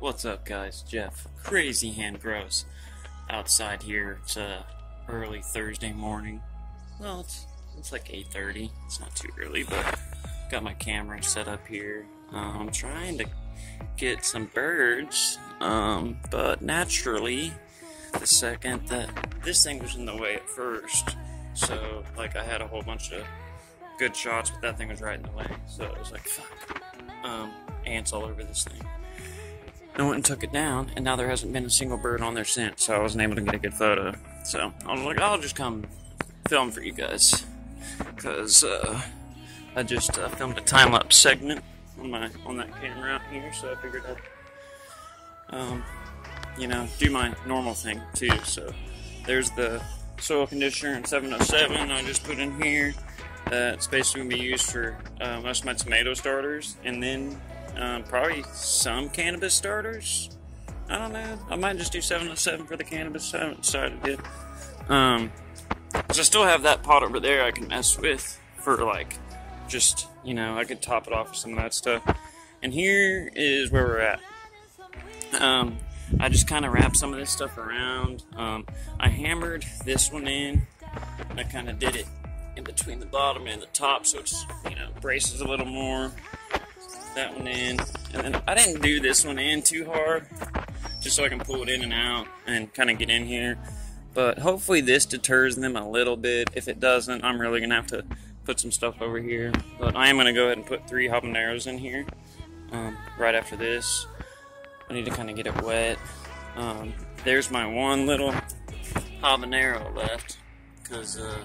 What's up, guys? Jeff, Crazy Hand Grows, outside here. It's uh, early Thursday morning. Well, it's it's like 8:30. It's not too early, but got my camera set up here. Um, I'm trying to get some birds, um, but naturally, the second that this thing was in the way at first, so like I had a whole bunch of good shots, but that thing was right in the way. So it was like, fuck. Um, ants all over this thing. I went and took it down, and now there hasn't been a single bird on there since, so I wasn't able to get a good photo. So I was like, I'll just come film for you guys, because uh, I just uh, filmed a time lapse segment on my on that camera out here, so I figured I'd, um, you know, do my normal thing too. So there's the soil conditioner in 707 I just put in here. That's basically gonna be used for uh, most of my tomato starters, and then um, probably some cannabis starters. I don't know. I might just do 707 for the cannabis. I haven't decided yet. Um, so I still have that pot over there I can mess with for like just, you know, I could top it off with some of that stuff. And here is where we're at. Um, I just kind of wrapped some of this stuff around. Um, I hammered this one in. I kind of did it in between the bottom and the top so it's, you know, braces a little more that one in. And then I didn't do this one in too hard, just so I can pull it in and out and kind of get in here. But hopefully this deters them a little bit. If it doesn't, I'm really to have to put some stuff over here. But I am to go ahead and put three habaneros in here um, right after this. I need to kind of get it wet. Um, there's my one little habanero left because uh,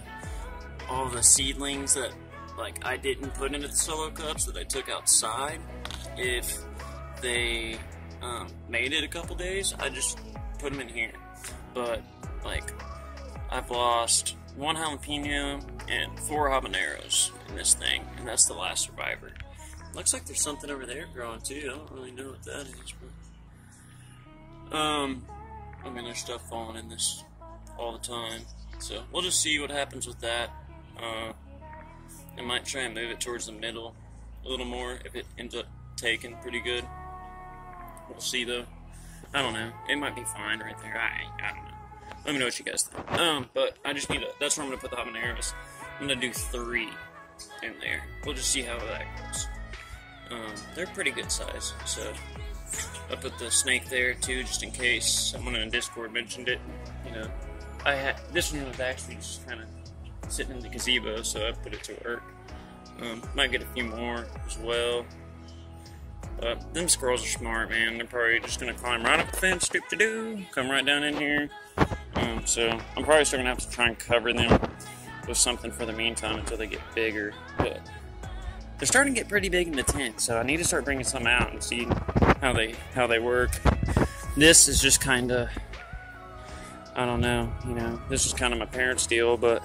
all the seedlings that like I didn't put into the solo cups that I took outside. If they um, made it a couple days, I just put them in here. But like I've lost one jalapeno and four habaneros in this thing, and that's the last survivor. Looks like there's something over there growing too. I don't really know what that is, but um, I mean there's stuff falling in this all the time. So we'll just see what happens with that. Uh, I might try and move it towards the middle a little more if it ends up taking pretty good. We'll see though. I don't know. It might be fine right there. I, I don't know. Let me know what you guys think. Um, but I just need to. That's where I'm gonna put the habaneros. I'm gonna do three in there. We'll just see how that goes. Um, they're pretty good size, so I put the snake there too, just in case someone in Discord mentioned it. You know, I had this one was actually just kind of sitting in the gazebo, so I put it to work. Um, might get a few more as well. But them squirrels are smart, man. They're probably just gonna climb right up the fence, doop to do, come right down in here. Um, so I'm probably still gonna have to try and cover them with something for the meantime until they get bigger. But they're starting to get pretty big in the tent, so I need to start bringing some out and see how they how they work. This is just kind of I don't know, you know. This is kind of my parents' deal, but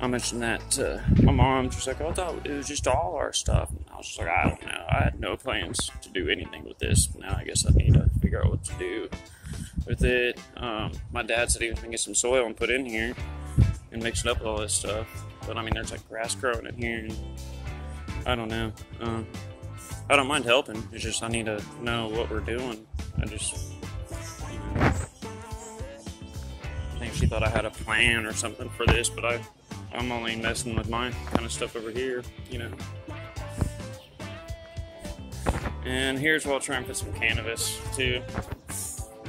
I mentioned that to my mom. She's like, I thought it was just all our stuff. And I was just like, I don't know. I had no plans to do anything with this. Now I guess I need to figure out what to do with it. Um, my dad said he was going to get some soil and put in here and mix it up with all this stuff. But I mean, there's like grass growing in here. And I don't know. Um, I don't mind helping. It's just I need to know what we're doing. I just, I think she thought I had a plan or something for this, but I I'm only messing with my kind of stuff over here, you know. And here's where I'll try and put some cannabis too.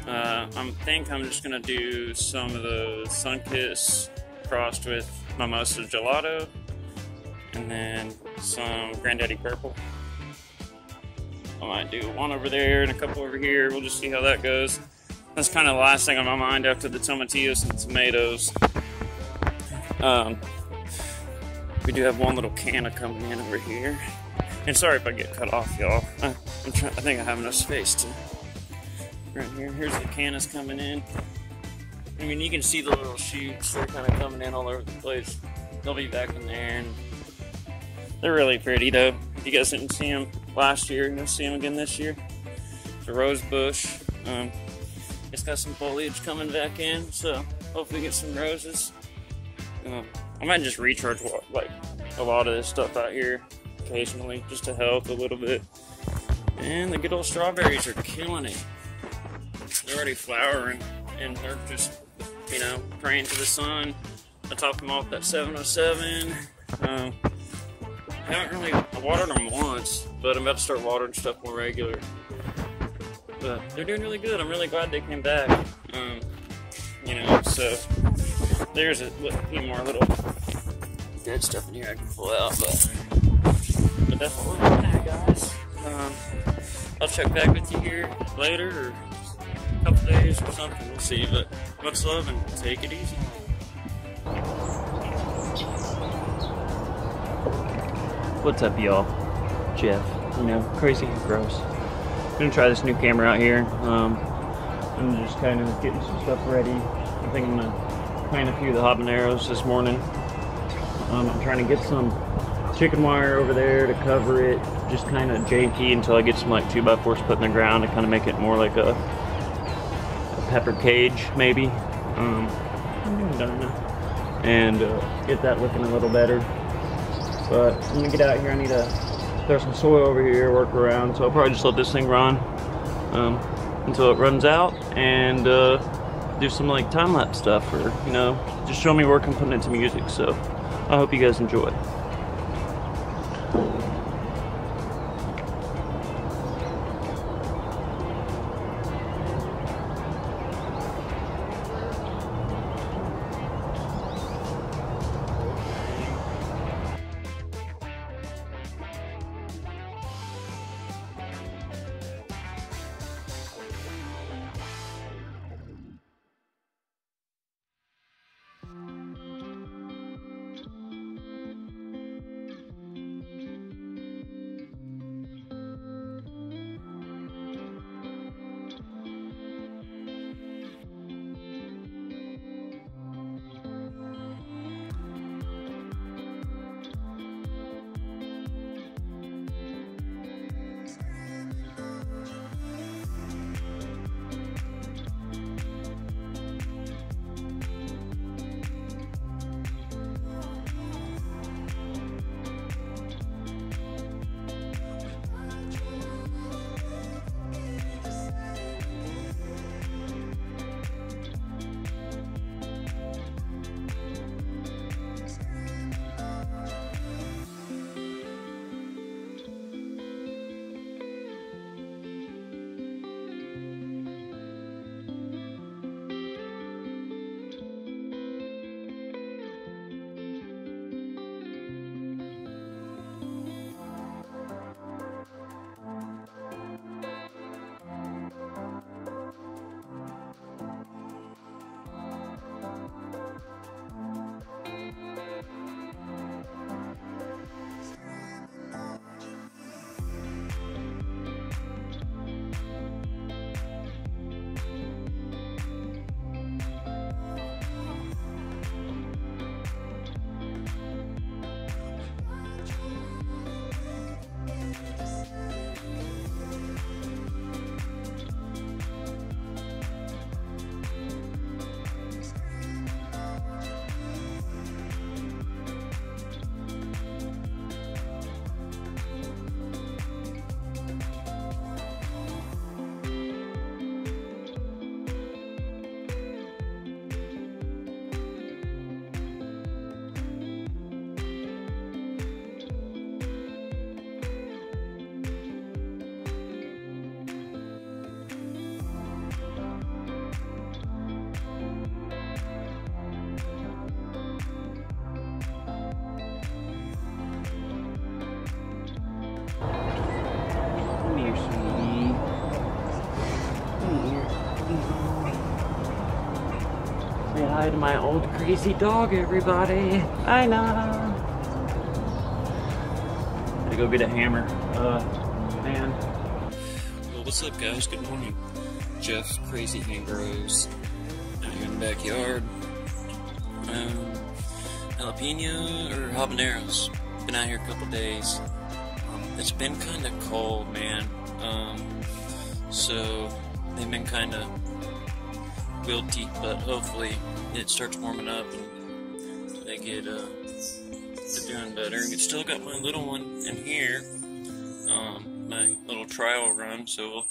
Uh, I think I'm just gonna do some of the Sunkiss crossed with Mimosa Gelato, and then some Granddaddy Purple. I might do one over there and a couple over here. We'll just see how that goes. That's kind of the last thing on my mind after the tomatillos and tomatoes. Um, we do have one little canna coming in over here. And sorry if I get cut off, y'all. I, am trying, I think I have enough space to. Right here, here's the cannas coming in. I mean, you can see the little shoots. They're kind of coming in all over the place. They'll be back in there, and they're really pretty, though. If you guys didn't see them last year, you'll see them again this year. The rose bush. Um, it's got some foliage coming back in, so hopefully get some roses. Um, I might just recharge like a lot of this stuff out here occasionally just to help a little bit. And the good old strawberries are killing it. They're already flowering, and they're just, you know, praying to the sun. I topped them off that 707. Um, I haven't really watered them once, but I'm about to start watering stuff more regular. But they're doing really good. I'm really glad they came back. Um, you know, so there's a few more little dead stuff in here I can pull out, but but that's what we're at, guys. Um, I'll check back with you here later or a couple days or something. We'll see. But much love and take it easy. What's up, y'all? Jeff. You know, Crazy Hand Grows. Gonna try this new camera out here. Um, I'm just kind of getting some stuff ready. I think I'm gonna plant a few of the habaneros this morning. Um, I'm trying to get some chicken wire over there to cover it, just kind of janky until I get some like 2x4s put in the ground to kind of make it more like a, a pepper cage, maybe. Um, and uh, get that looking a little better. But I'm gonna get out here. I need to throw some soil over here, work around. So I'll probably just let this thing run um, until it runs out and uh, do some like time lapse stuff or you know just show me working putting it to music. So I hope you guys enjoy. Say hi to my old crazy dog, everybody. I know. Gotta go get a hammer. Uh, man. Well, what's up, guys? Good morning. Jeff, Crazy Hand Grows, out here in the backyard. Um, jalapeno or habaneros. Been out here a couple days. Um, it's been kind of cold, man. Um, so they've been kind of wilty, but hopefully it starts warming up and they get uh, to doing better. And still got my little one in here. Um, my little trial run, so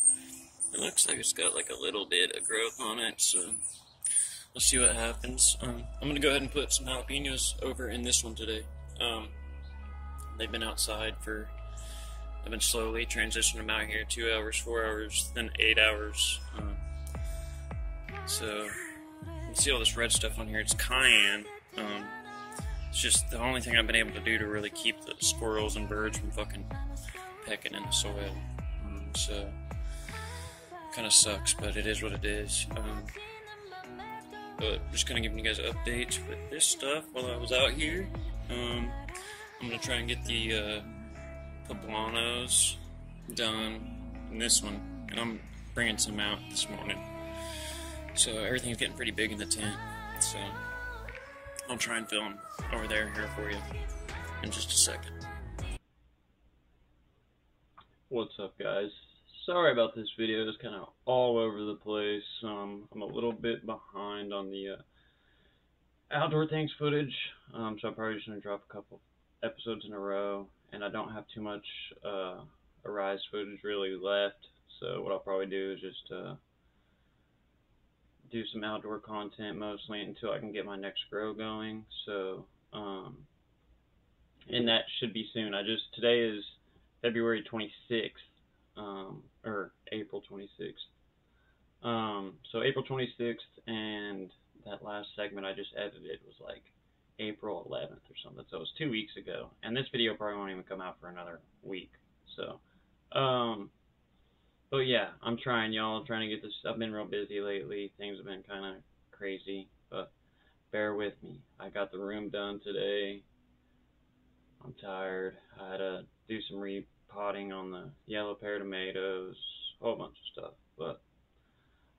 it looks like it's got like a little bit of growth on it, so we'll see what happens. Um, I'm gonna go ahead and put some jalapenos over in this one today. Um, they've been outside for, I've been slowly transitioning them out here, two hours, four hours, then eight hours. Um, so, you see all this red stuff on here, it's cayenne. Um, it's just the only thing I've been able to do to really keep the squirrels and birds from fucking pecking in the soil. Um, so, kind of sucks, but it is what it is. Um, but just kind of giving you guys updates with this stuff while I was out here. Um, I'm gonna try and get the uh, poblanos done in this one, and I'm bringing some out this morning. So everything's getting pretty big in the tent. So I'll try and film over there here for you in just a second. What's up, guys? Sorry about this video. It's kind of all over the place. Um, I'm a little bit behind on the uh, outdoor things footage, um, so I'm probably just gonna drop a couple episodes in a row, and I don't have too much uh, Arise footage really left. So what I'll probably do is just uh, do some outdoor content mostly until I can get my next grow going. So, um, and that should be soon. I just today is February 26th um, or April 26th. Um, so April 26th, and that last segment I just edited was like April 11th or something. So it was two weeks ago, and this video probably won't even come out for another week. So, um, but yeah, I'm trying, y'all. I'm trying to get this. I've been real busy lately. Things have been kind of crazy, but bear with me. I got the room done today. I'm tired. I had to do some repotting on the yellow pear tomatoes, a whole bunch of stuff. But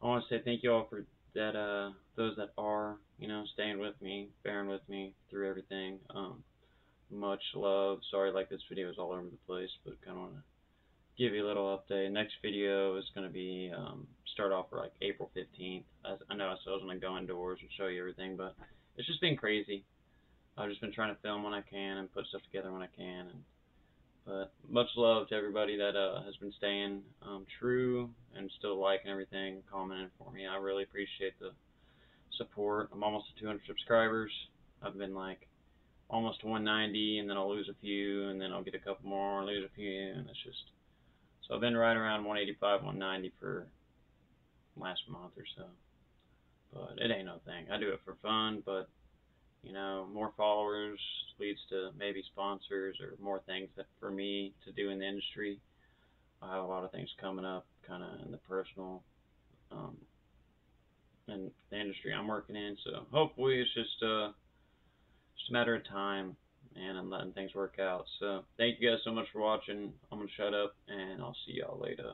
I want to say thank you all for that. Uh, those that are, you know, staying with me, bearing with me through everything. Um, much love. Sorry, like this video is all over the place, but kind of want to give you a little update. Next video is going to be um, start off for like April 15th. I know I said I was going to go indoors and show you everything, but it's just been crazy. I've just been trying to film when I can and put stuff together when I can, and but much love to everybody that uh, has been staying um, true and still liking everything, commenting for me. I really appreciate the support. I'm almost at 200 subscribers. I've been like almost 190, and then I'll lose a few, and then I'll get a couple more, lose a few, and it's just so I've been right around 185, 190 for last month or so. But it ain't no thing. I do it for fun, but you know, more followers leads to maybe sponsors or more things that for me to do in the industry. I have a lot of things coming up, kind of in the personal, um, in the industry I'm working in. So hopefully it's just uh, just a matter of time, and I'm letting things work out. So thank you guys so much for watching. I'm gonna shut up, and I'll see y'all later.